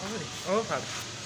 Oh, oh,